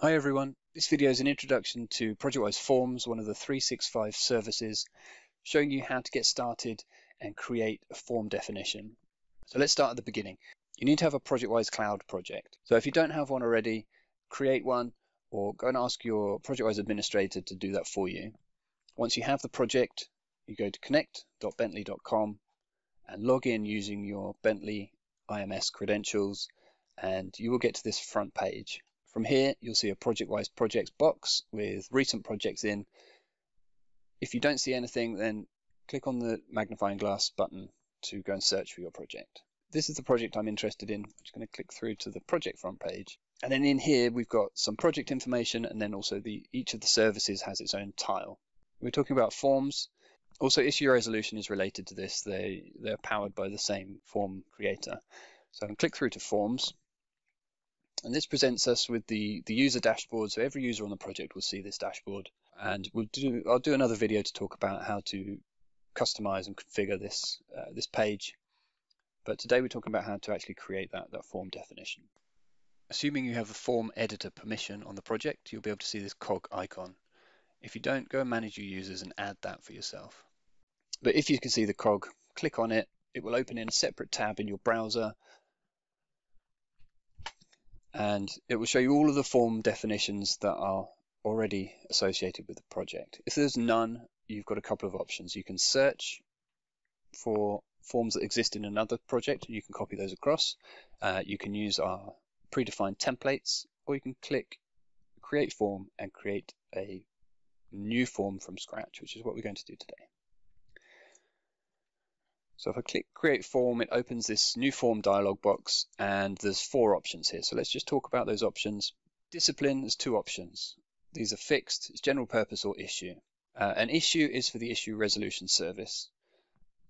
Hi everyone, this video is an introduction to ProjectWise Forms, one of the 365 services, showing you how to get started and create a form definition. So let's start at the beginning. You need to have a ProjectWise Cloud project. So if you don't have one already, create one or go and ask your ProjectWise administrator to do that for you. Once you have the project, you go to connect.bentley.com and log in using your Bentley IMS credentials and you will get to this front page. From here, you'll see a ProjectWise projects box with recent projects in. If you don't see anything, then click on the magnifying glass button to go and search for your project. This is the project I'm interested in. I'm just going to click through to the project front page. And then in here, we've got some project information, and then also the each of the services has its own tile. We're talking about forms. Also, issue resolution is related to this. They, they're powered by the same form creator. So I can click through to forms. And this presents us with the, the user dashboard. So every user on the project will see this dashboard. And we'll do, I'll do another video to talk about how to customize and configure this, uh, this page. But today we're talking about how to actually create that, that form definition. Assuming you have a form editor permission on the project, you'll be able to see this cog icon. If you don't, go and manage your users and add that for yourself. But if you can see the cog, click on it. It will open in a separate tab in your browser and it will show you all of the form definitions that are already associated with the project. If there's none, you've got a couple of options. You can search for forms that exist in another project and you can copy those across. Uh, you can use our predefined templates or you can click create form and create a new form from scratch, which is what we're going to do today. So if I click create form, it opens this new form dialog box and there's four options here. So let's just talk about those options. Discipline, there's two options. These are fixed, it's general purpose or issue. Uh, an issue is for the issue resolution service.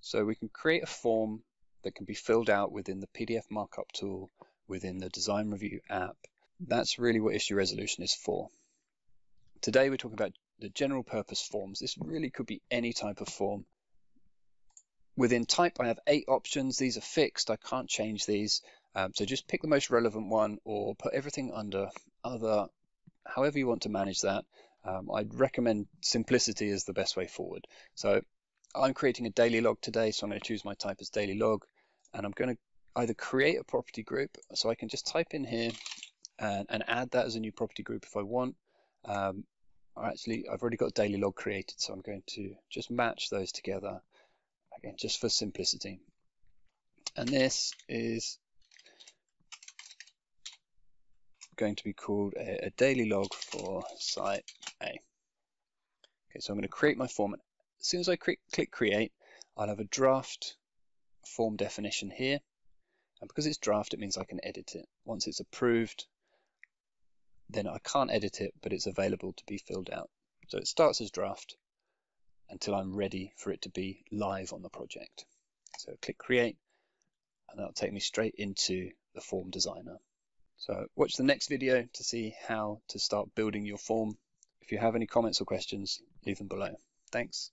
So we can create a form that can be filled out within the PDF markup tool within the design review app. That's really what issue resolution is for. Today we're talking about the general purpose forms. This really could be any type of form Within type, I have eight options. These are fixed. I can't change these. Um, so just pick the most relevant one or put everything under other, however you want to manage that. Um, I'd recommend simplicity is the best way forward. So I'm creating a daily log today, so I'm going to choose my type as daily log, and I'm going to either create a property group, so I can just type in here and, and add that as a new property group if I want. Um, actually, I've already got daily log created, so I'm going to just match those together again, just for simplicity. And this is going to be called a, a daily log for site A. Okay, so I'm going to create my form. As soon as I click create, I'll have a draft form definition here. And because it's draft, it means I can edit it. Once it's approved, then I can't edit it, but it's available to be filled out. So it starts as draft until I'm ready for it to be live on the project. So click create and that'll take me straight into the form designer. So watch the next video to see how to start building your form. If you have any comments or questions, leave them below. Thanks.